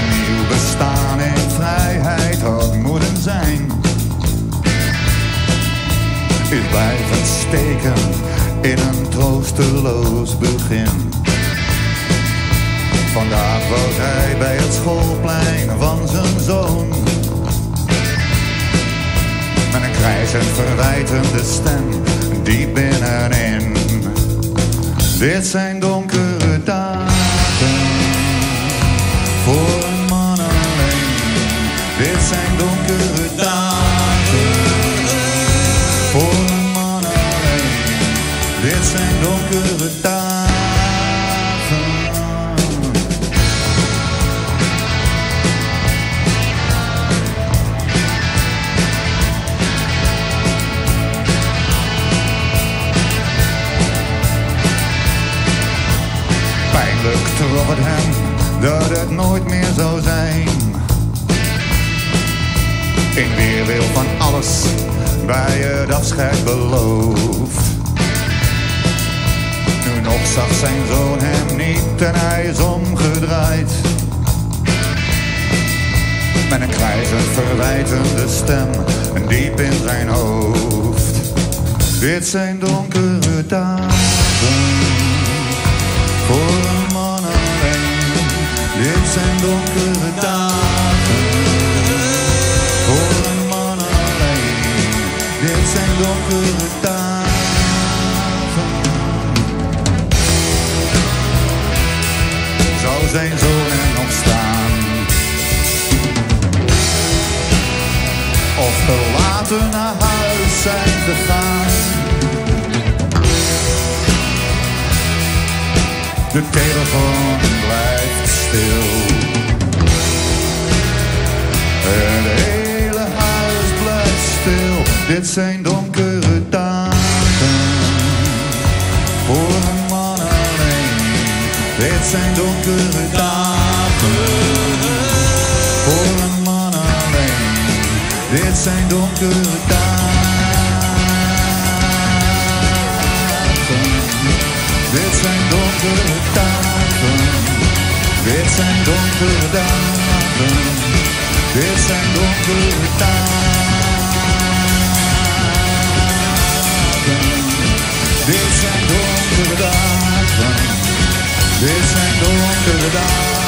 nieuw bestaan in vrijheid had moeten zijn. Is blijven steken in een troosteloos begin. Vandaag was hij bij het schoolplein van zijn zoon. Met een krijzend verwijtende stem diep binnenin. Dit zijn donkere dagen zijn donkere dagen voor een man alleen. Dit zijn donkere dagen. Pijnlijk trof het hem dat het nooit meer zou zijn. In weerwil van alles bij het afscheid beloofd. Nu nog zag zijn zoon hem niet en hij is omgedraaid. Met een krijzend verwijtende stem diep in zijn hoofd. Dit zijn donkere dagen voor een man alleen. Dit zijn donkere dagen Zijn donkere dagen. Zou zijn zoon er nog staan? Of te later naar huis zijn gegaan? De telefoon blijft stil. Dit zijn donkere dagen. Voor een man alleen. Dit zijn donkere dagen. Voor een man alleen. Dit zijn donkere dagen. Dit zijn donkere dagen. Dit zijn donkere dagen. Dit zijn donkere dagen. Donkere dagen. Dit zijn donkere dagen.